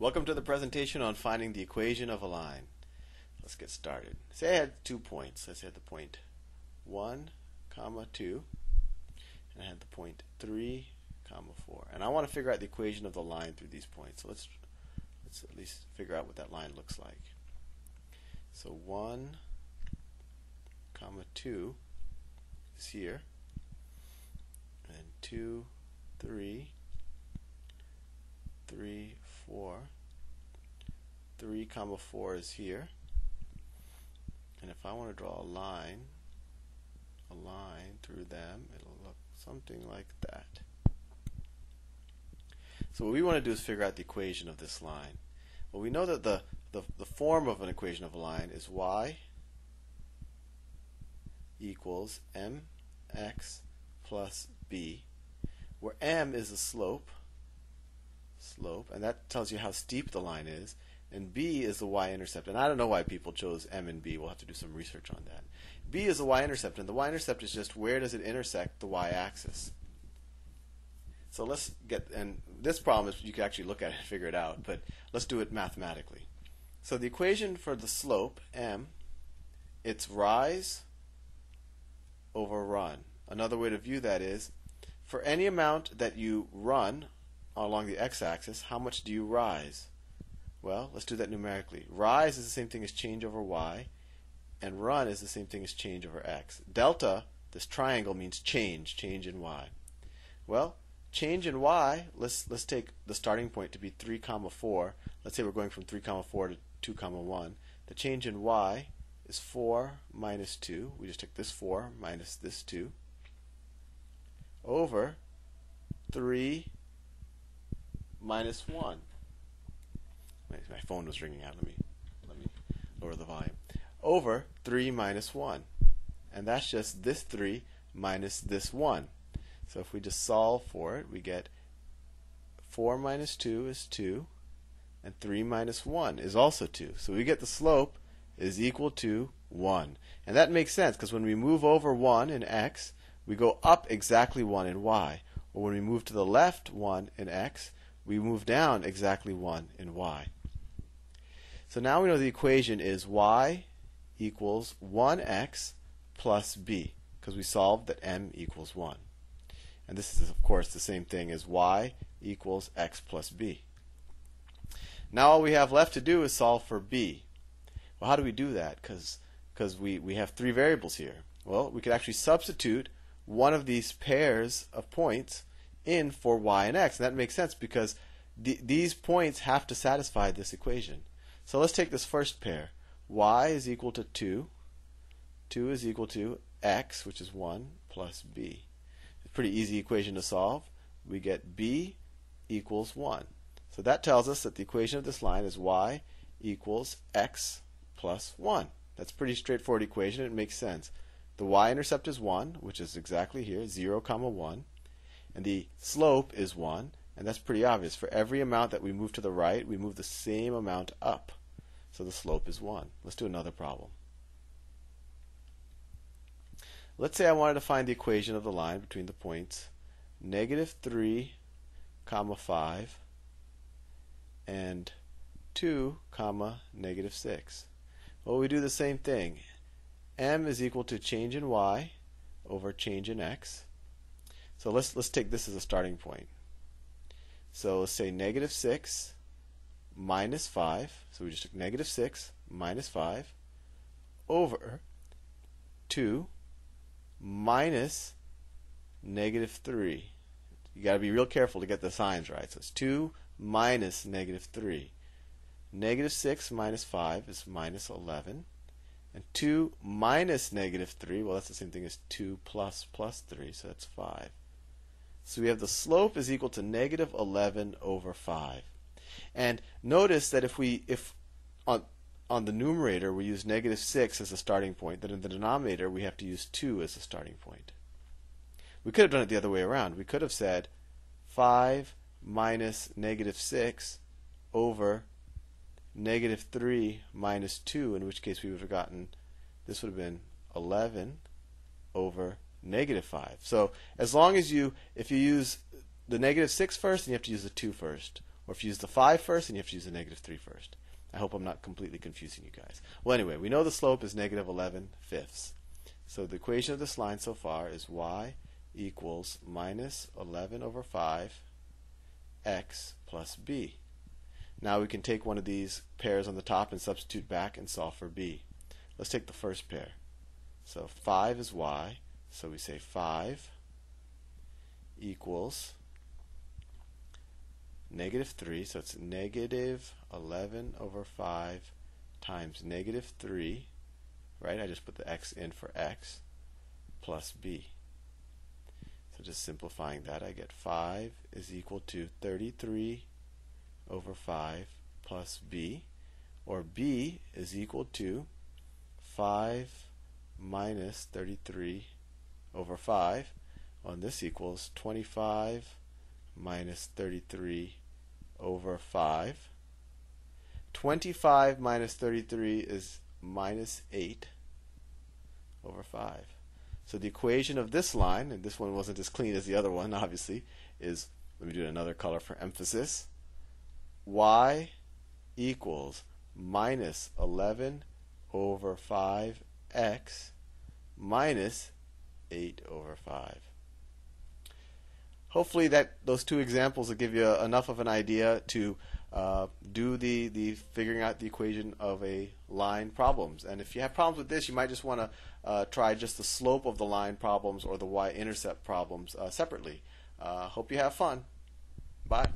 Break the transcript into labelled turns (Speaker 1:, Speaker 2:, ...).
Speaker 1: Welcome to the presentation on finding the equation of a line. Let's get started. Say I had two points. Let's had the point 1, comma 2, and I had the point 3, comma 4. And I want to figure out the equation of the line through these points. So let's, let's at least figure out what that line looks like. So 1, comma 2 is here, and 2, 3, 3, 4. 3 comma 4 is here. And if I want to draw a line, a line through them, it'll look something like that. So what we want to do is figure out the equation of this line. Well, we know that the, the, the form of an equation of a line is y equals mx plus b, where m is the slope, slope, and that tells you how steep the line is, and b is the y-intercept. And I don't know why people chose m and b. We'll have to do some research on that. b is the y-intercept, and the y-intercept is just where does it intersect the y-axis. So let's get, and this problem is you can actually look at it and figure it out, but let's do it mathematically. So the equation for the slope, m, it's rise over run. Another way to view that is, for any amount that you run along the x-axis, how much do you rise? Well, let's do that numerically. Rise is the same thing as change over y, and run is the same thing as change over x. Delta, this triangle, means change, change in y. Well, change in y, let's let's take the starting point to be 3 comma 4. Let's say we're going from 3 comma 4 to 2 comma 1. The change in y is 4 minus 2. We just took this 4 minus this 2 over 3 minus 1. My phone was ringing out. Let me let me lower the volume. Over 3 minus 1. And that's just this 3 minus this 1. So if we just solve for it, we get 4 minus 2 is 2, and 3 minus 1 is also 2. So we get the slope is equal to 1. And that makes sense because when we move over 1 in x, we go up exactly 1 in y. Or when we move to the left 1 in x, we move down exactly 1 in y. So now we know the equation is y equals 1x plus b, because we solved that m equals 1. And this is, of course, the same thing as y equals x plus b. Now all we have left to do is solve for b. Well, how do we do that? Because we, we have three variables here. Well, we could actually substitute one of these pairs of points in for y and x. And that makes sense because th these points have to satisfy this equation. So let's take this first pair. y is equal to 2. 2 is equal to x, which is 1, plus b. It's a pretty easy equation to solve. We get b equals 1. So that tells us that the equation of this line is y equals x plus 1. That's a pretty straightforward equation. It makes sense. The y-intercept is 1, which is exactly here, 0, comma 1. And the slope is 1, and that's pretty obvious. For every amount that we move to the right, we move the same amount up. So the slope is 1. Let's do another problem. Let's say I wanted to find the equation of the line between the points negative 3 comma 5 and 2 comma negative 6. Well, we do the same thing. m is equal to change in y over change in x. So let's let's take this as a starting point. So let's say negative 6 minus 5, so we just took negative 6 minus 5 over 2 minus negative 3. You got to be real careful to get the signs right. So it's 2 minus negative 3. Negative 6 minus 5 is minus 11. And 2 minus negative 3, well, that's the same thing as 2 plus plus 3, so that's 5. So we have the slope is equal to negative 11 over 5. And notice that if we if on on the numerator we use negative 6 as a starting point, then in the denominator we have to use 2 as a starting point. We could have done it the other way around. We could have said 5 minus negative 6 over negative 3 minus 2, in which case we would have gotten, this would have been 11 over negative 5. So as long as you, if you use the negative 6 first, then you have to use the 2 first. or if you use the 5 first, then you have to use the negative 3 first. I hope I'm not completely confusing you guys. Well, anyway, we know the slope is negative 11 fifths. So the equation of this line so far is y equals minus 11 over 5 x plus b. Now we can take one of these pairs on the top and substitute back and solve for b. Let's take the first pair. So 5 is y, so we say 5 equals negative 3, so it's negative 11 over 5 times negative 3, right? I just put the x in for x, plus b. So just simplifying that, I get 5 is equal to 33 over 5 plus b, or b is equal to 5 minus 33 over 5. On this equals 25 minus 33 over 5. 25 minus 33 is minus 8 over 5. So the equation of this line, and this one wasn't as clean as the other one, obviously, is, let me do it another color for emphasis, y equals minus 11 over 5x minus 8 over 5 hopefully that those two examples will give you enough of an idea to uh, do the, the figuring out the equation of a line problems. And if you have problems with this, you might just want to uh, try just the slope of the line problems or the y-intercept problems uh, separately. Uh, hope you have fun. Bye.